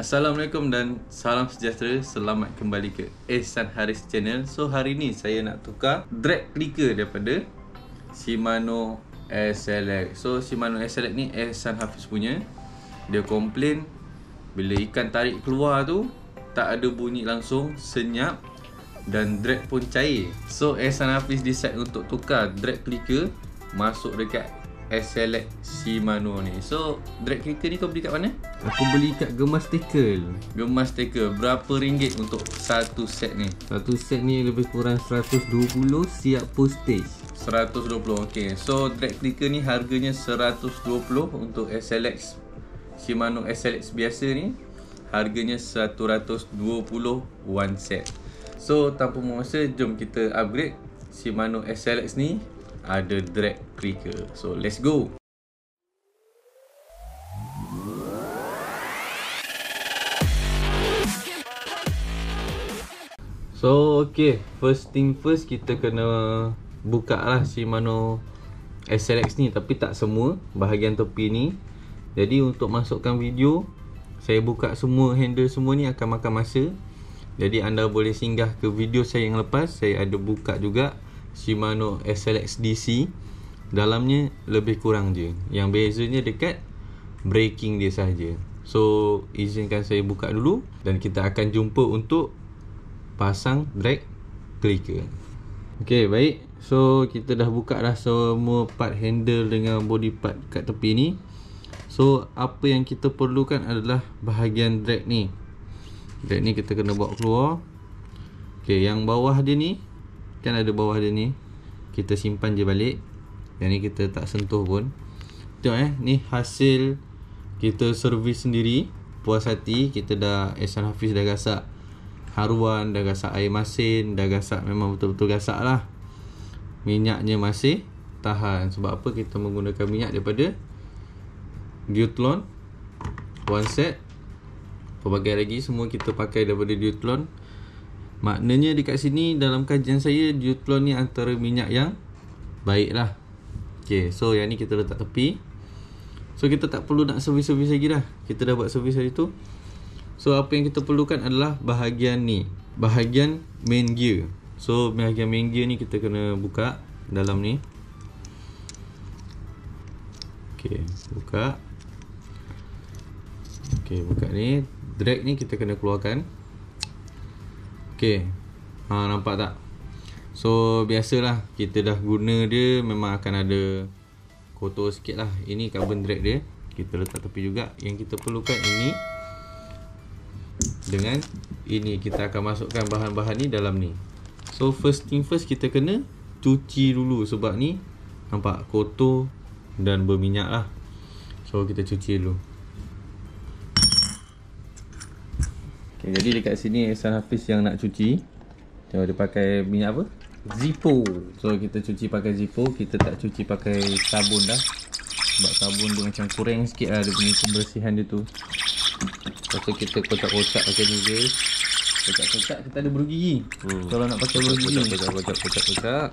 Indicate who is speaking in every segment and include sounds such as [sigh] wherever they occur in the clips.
Speaker 1: Assalamualaikum dan salam sejahtera. Selamat kembali ke Ehsan Haris Channel. So hari ni saya nak tukar drag clicker daripada Shimano SLX So Shimano SLX ni Ehsan Hafiz punya. Dia komplain Bila ikan tarik keluar tu Tak ada bunyi langsung Senyap Dan drag pun cair. So Ehsan Hafiz decide untuk tukar drag clicker Masuk dekat SLX Shimano ni. So drag clicker ni kau beli kat mana?
Speaker 2: Aku beli kat Gemas Tackle.
Speaker 1: Gemas Taker Berapa ringgit untuk satu set ni?
Speaker 2: Satu set ni lebih kurang 120 siap postage.
Speaker 1: 120 ok So drag clicker ni harganya 120 Untuk SLX Shimano SLX biasa ni. Harganya 120 one set. So tanpa masa jom kita upgrade Shimano SLX ni ada drag clicker So let's go.
Speaker 2: So okay. First thing first kita kena Buka lah Shimano SLX ni. Tapi tak semua. Bahagian tepi ni. Jadi untuk masukkan video Saya buka semua handle semua ni Akan makan masa. Jadi anda boleh singgah ke video saya yang lepas. Saya ada buka juga Shimano SLX DC Dalamnya lebih kurang je. Yang bezanya dekat Braking dia sahaja. So izinkan saya buka dulu Dan kita akan jumpa untuk pasang drag clicker. Ok baik. So kita dah buka dah semua part handle dengan body part kat tepi ni. So apa yang kita perlukan adalah bahagian drag ni. Drag ni kita kena bawa keluar. Ok yang bawah dia ni kan ada bawah dia ni kita simpan je balik. Yang ni kita tak sentuh pun. Tengok eh ni hasil kita servis sendiri. Puas hati kita dah Ehsan Hafiz dah gasak haruan dah gasak air masin dah gasak memang betul-betul gasak lah. Minyaknya masih tahan. Sebab apa? Kita menggunakan minyak daripada Duathlon one set. Pelbagai lagi semua kita pakai daripada Duathlon maknanya dekat sini dalam kajian saya Duathlon ni antara minyak yang baik lah ok so yang ni kita letak tepi. So kita tak perlu nak servis-servis lagi dah. Kita dah buat servis hari tu. So apa yang kita perlukan adalah bahagian ni. Bahagian main gear. So bahagian main gear ni kita kena buka dalam ni. Okay buka. Okay buka ni. Drag ni kita kena keluarkan Okay ha, Nampak tak? So biasalah kita dah guna dia Memang akan ada kotor sikit lah. Ini carbon drag dia. Kita letak tepi juga. Yang kita perlukan ini dengan ini kita akan masukkan bahan-bahan ni dalam ni. So first thing first kita kena cuci dulu sebab ni nampak kotor dan berminyak lah. So kita cuci dulu okay, jadi dekat sini Ehsan Hafiz yang nak cuci. Dia pakai minyak apa? Zippo so kita cuci pakai Zippo kita tak cuci pakai sabun dah. Sebab sabun dia macam kurang sikit lah dia punya kebersihan dia tu. Lepas tu kita kocak-kocak macam ni guys Kocak-kocak kita ada bulu gigi hmm. Kalau nak pakai bulu gigi
Speaker 1: Kocak-kocak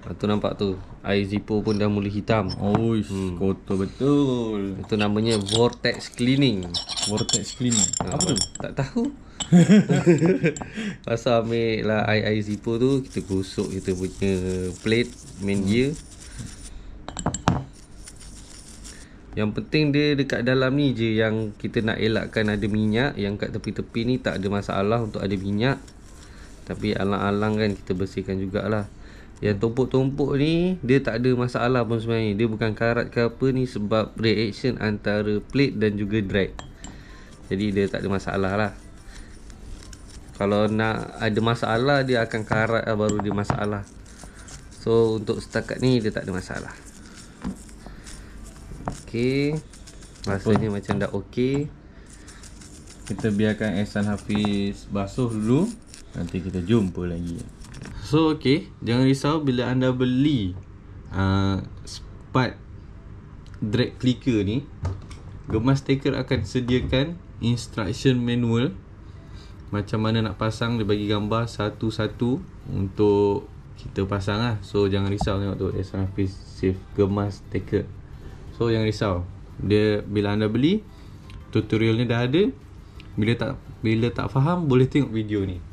Speaker 1: Lepas tu nampak tu Air zippo pun dah mula hitam.
Speaker 2: Oh hmm. kotor betul.
Speaker 1: Itu namanya vortex cleaning.
Speaker 2: Vortex cleaning.
Speaker 1: Ha, Apa tu? Tak tahu. [laughs] Pasal ambil lah air-air zippo tu Kita gosok kita punya plate main gear. Yang penting dia dekat dalam ni je yang kita nak elakkan ada minyak. Yang kat tepi-tepi ni tak ada masalah untuk ada minyak. Tapi alang-alang kan kita bersihkan jugalah Yang tumpuk-tumpuk ni dia tak ada masalah pun sebenarnya Dia bukan karat ke apa ni sebab reaction antara plate dan juga drag Jadi dia tak ada masalah lah Kalau nak ada masalah dia akan karat lah baru dia masalah So untuk setakat ni dia tak ada masalah Okey. Rasanya Apa? macam dah okey.
Speaker 2: Kita biarkan Ehsan Hafiz basuh dulu. Nanti kita jumpa lagi. So okey, jangan risau bila anda beli uh, spot drag clicker ni, Gemas Taker akan sediakan instruction manual. Macam mana nak pasang dia bagi gambar satu-satu untuk kita pasang lah. So jangan risau tengok tu. Hafiz save Gemas Taker So yang risau. Dia bila anda beli Tutorial ni dah ada. Bila tak bila tak faham boleh tengok video ni.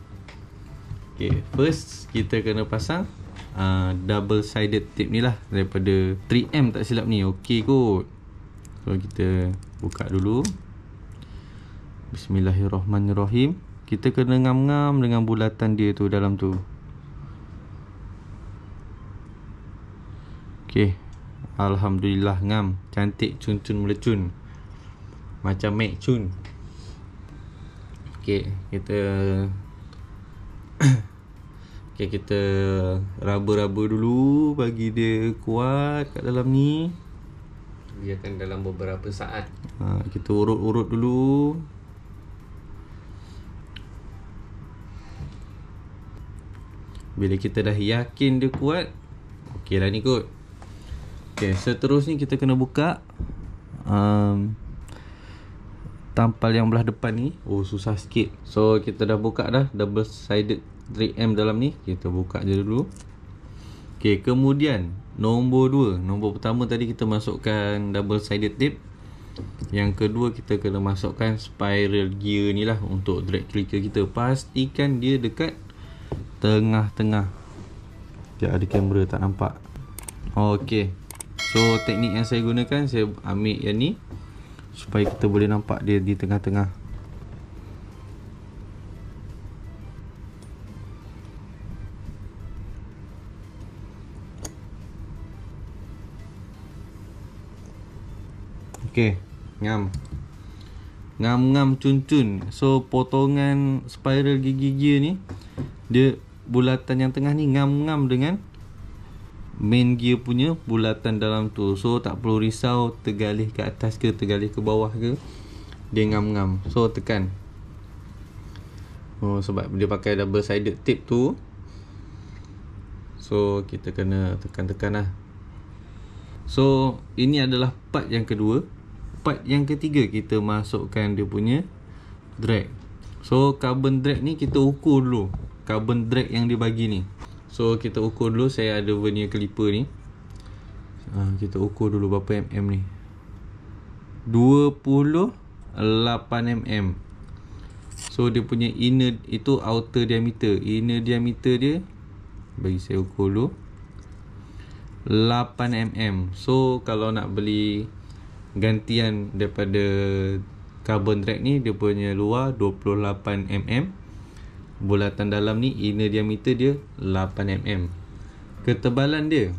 Speaker 2: Okay, first kita kena pasang uh, double sided tape ni lah daripada 3M tak silap ni. Okey kot. So kita buka dulu. Bismillahirrahmanirrahim. Kita kena ngam-ngam dengan bulatan dia tu dalam tu. Okey. Alhamdulillah ngam. Cantik cun-cun melecun. Macam Mac Chun. Okey, kita [coughs] Okey, kita raba-raba dulu bagi dia kuat kat dalam ni.
Speaker 1: Biarkan dalam beberapa saat.
Speaker 2: Ha, kita urut-urut dulu. Bila kita dah yakin dia kuat, okey lah ni kot. Okey, seterusnya kita kena buka um, tampal yang belah depan ni. Oh, susah sikit. So, kita dah buka dah double sided 3M dalam ni. Kita buka je dulu. Okey, kemudian nombor 2. Nombor pertama tadi kita masukkan double sided tape. Yang kedua kita kena masukkan spiral gear ni lah untuk drag clicker kita. Pastikan dia dekat tengah-tengah. Sekejap ada kamera tak nampak. Okey. So teknik yang saya gunakan saya ambil yang ni supaya kita boleh nampak dia di tengah-tengah. Okey, ngam. Ngam-ngam cun-cun. So potongan spiral gigi-gigi ni dia bulatan yang tengah ni ngam-ngam dengan main gear punya bulatan dalam tu. So tak perlu risau tergalih ke atas ke tergalih ke bawah ke. Dia ngam-ngam. So tekan. Oh sebab dia pakai double sided tape tu. So kita kena tekan-tekan lah. So ini adalah part yang kedua. Part yang ketiga kita masukkan dia punya drag. So carbon drag ni kita ukur dulu. Carbon drag yang dia bagi ni. So kita ukur dulu saya ada vernier clipper ni. Ha, kita ukur dulu berapa mm ni. 28 mm. So dia punya inner itu outer diameter. Inner diameter dia bagi saya ukur dulu. 8 mm. So kalau nak beli gantian daripada carbon drag ni dia punya luar 28 mm. Bulatan dalam ni inner diameter dia 8 mm. Ketebalan dia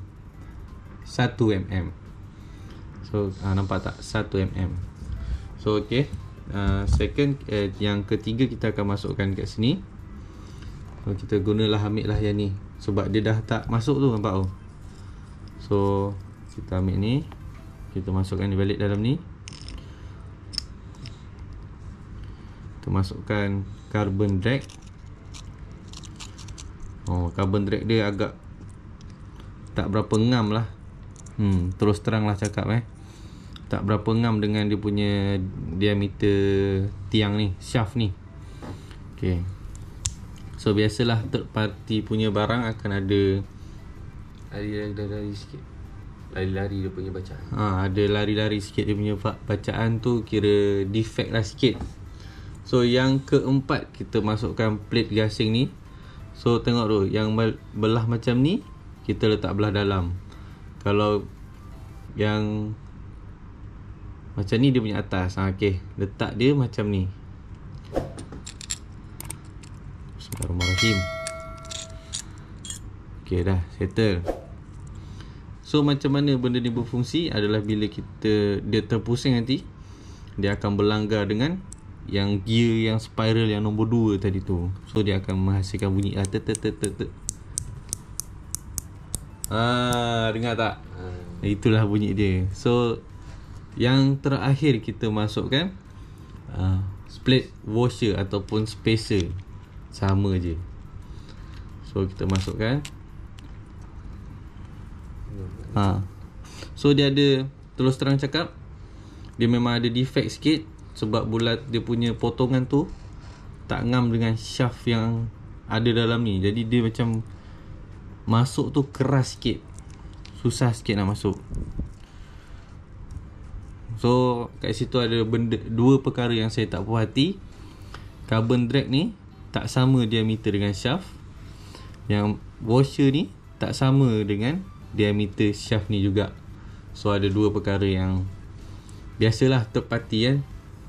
Speaker 2: 1 mm. So uh, nampak tak 1 mm. So okey. Uh, second uh, yang ketiga kita akan masukkan kat sini. So kita gunalah ambil lah yang ni sebab dia dah tak masuk tu nampak tu. So kita ambil ni Kita masukkan dia balik dalam ni Kita masukkan carbon drag Oh carbon drag dia agak Tak berapa ngam lah. Hmm terus terang lah cakap eh. Tak berapa ngam dengan dia punya Diameter tiang ni Shaft ni. Okay. So biasalah third party punya barang akan ada
Speaker 1: Lari-lari sikit. Lari-lari dia punya bacaan.
Speaker 2: Ha, Ada lari-lari sikit dia punya bacaan tu Kira defect lah sikit. So yang keempat Kita masukkan plate gasing ni So tengok tu Yang belah macam ni Kita letak belah dalam. Kalau Yang Macam ni dia punya atas. Ha, Okay Letak dia macam ni. Bismillahirrahmanirrahim. Okay dah settle. So macam mana benda ni berfungsi adalah bila kita dia terpusing nanti dia akan berlanggar dengan yang gear yang spiral yang nombor 2 tadi tu. So dia akan menghasilkan bunyi ah tet tet tet tet. Ah dengar tak? Hmm. Itulah bunyi dia. So yang terakhir kita masukkan uh, split washer ataupun spacer sama je. So kita masukkan Ha. So dia ada terus terang cakap dia memang ada defect sikit sebab bulat dia punya potongan tu tak ngam dengan shaft yang ada dalam ni. Jadi dia macam masuk tu keras sikit. Susah sikit nak masuk. So kat situ ada benda dua perkara yang saya tak puas hati. carbon drag ni tak sama diameter dengan shaft. Yang washer ni tak sama dengan diameter shaft ni juga. So ada dua perkara yang biasalah third party kan.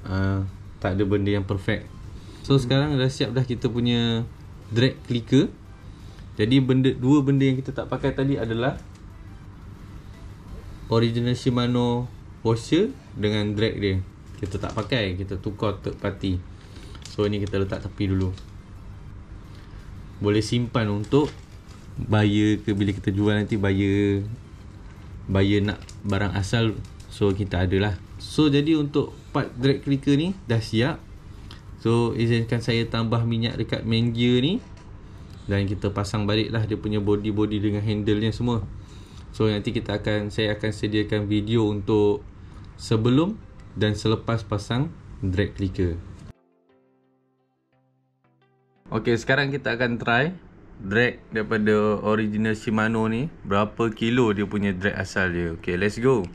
Speaker 2: Uh, tak ada benda yang perfect. So hmm. sekarang dah siap dah kita punya drag clicker. Jadi benda dua benda yang kita tak pakai tadi adalah original Shimano washer dengan drag dia. Kita tak pakai, kita tukar third party. So ni kita letak tepi dulu. Boleh simpan untuk buyer ke bila kita jual nanti buyer buyer nak barang asal so kita ada lah. So jadi untuk part drag clicker ni dah siap. So izinkan saya tambah minyak dekat main gear ni. Dan kita pasang balik lah dia punya body-body dengan handle nya semua. So nanti kita akan saya akan sediakan video untuk sebelum dan selepas pasang drag clicker ok sekarang kita akan try drag daripada original Shimano ni. Berapa kilo dia punya drag asal dia? Ok let's go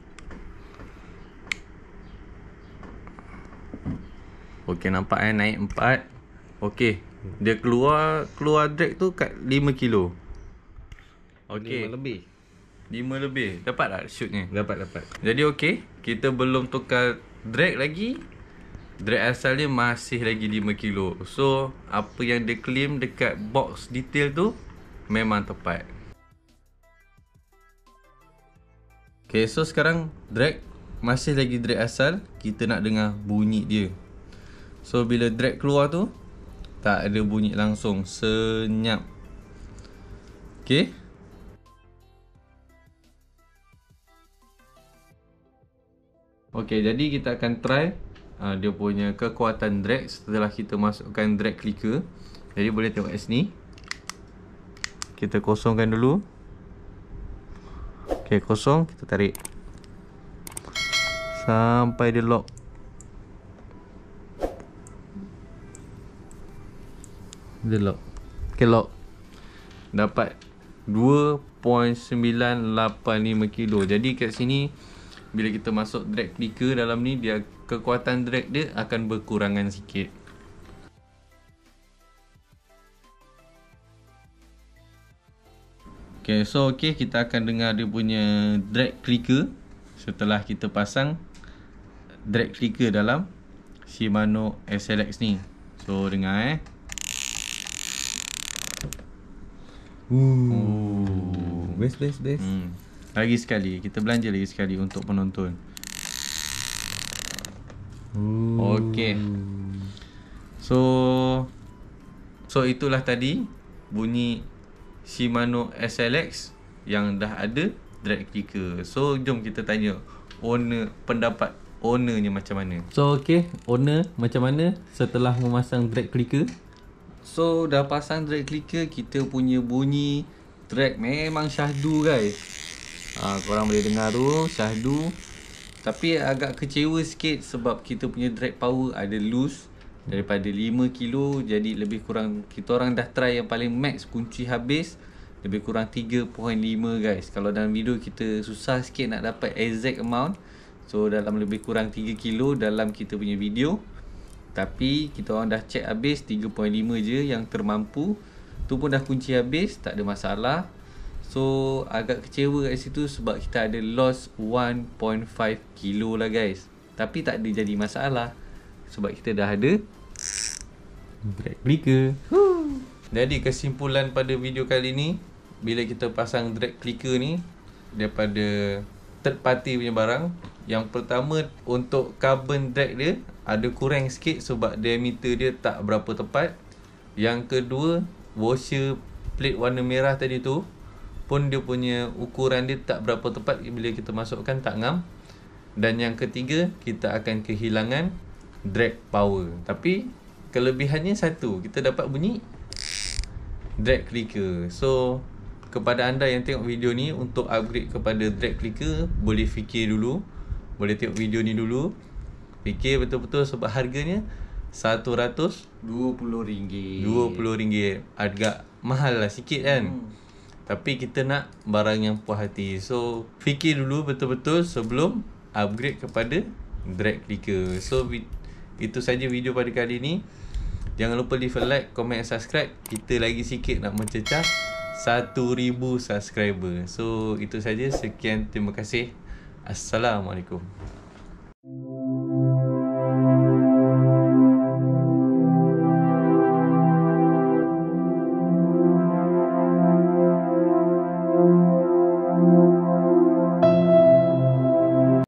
Speaker 2: ok nampak eh naik 4 ok dia keluar keluar drag tu kat 5 kilo.
Speaker 1: Okey. 5 lebih.
Speaker 2: 5 lebih. Dapat tak shootnya?
Speaker 1: Dapat dapat.
Speaker 2: Jadi okey, kita belum tukar drag lagi. Drag asal dia masih lagi 5 kilo. So, apa yang dia claim dekat box detail tu memang tepat. Okay, so sekarang drag masih lagi drag asal. Kita nak dengar bunyi dia. So, bila drag keluar tu, tak ada bunyi langsung. Senyap. Okey. Okey jadi kita akan try uh, dia punya kekuatan drag setelah kita masukkan drag clicker. Jadi boleh tengok kat sini. Kita kosongkan dulu. Okey kosong. Kita tarik. Sampai dia lock Dia lock. Okay lock. Dapat 2.985 kilo. Jadi kat sini Bila kita masuk drag clicker dalam ni Dia kekuatan drag dia akan berkurangan sikit. Okay so okay kita akan dengar dia punya drag clicker. Setelah kita pasang Drag clicker dalam Shimano SLX ni. So dengar eh
Speaker 1: Uh. Best best best. Hmm.
Speaker 2: Lagi sekali, kita belanja lagi sekali untuk penonton. Uh. Okey. So so itulah tadi bunyi Shimano SLX yang dah ada drag clicker. So jom kita tanya owner pendapat ownernya macam mana. So okey, owner macam mana setelah memasang drag clicker? So dah pasang drag clicker Kita punya bunyi Track memang syahdu guys. Ha, Korang boleh dengar tu Syahdu. Tapi agak kecewa sikit Sebab kita punya drag power ada loose Daripada 5 kilo. Jadi lebih kurang Kita orang dah try yang paling max Kunci habis Lebih kurang 3.5 guys. Kalau dalam video kita susah sikit Nak dapat exact amount So dalam lebih kurang 3 kilo Dalam kita punya video tapi kita orang dah check habis 3.5 je yang termampu. Tu pun dah kunci habis tak ada masalah. So agak kecewa kat situ sebab kita ada loss 1.5 kilo lah guys. Tapi tak ada jadi masalah Sebab kita dah ada Drag clicker. Jadi kesimpulan pada video kali ni Bila kita pasang drag clicker ni Daripada third party punya barang Yang pertama untuk carbon drag dia ada kurang sikit sebab diameter dia tak berapa tepat. Yang kedua, washer plate warna merah tadi tu pun dia punya ukuran dia tak berapa tepat bila kita masukkan tak ngam. Dan yang ketiga, kita akan kehilangan drag power. Tapi kelebihannya satu, kita dapat bunyi drag clicker. So, kepada anda yang tengok video ni untuk upgrade kepada drag clicker, boleh fikir dulu. Boleh tengok video ni dulu. Fikir betul-betul sebab harganya RM120 RM20 Agak mahal lah sikit kan? Hmm. Tapi kita nak barang yang puas hati. So fikir dulu betul-betul sebelum upgrade kepada drag clicker So itu saja video pada kali ni. Jangan lupa leave a like, comment and subscribe. Kita lagi sikit nak mencecah 1000 subscriber. So itu saja sekian terima kasih. Assalamualaikum. Thank you.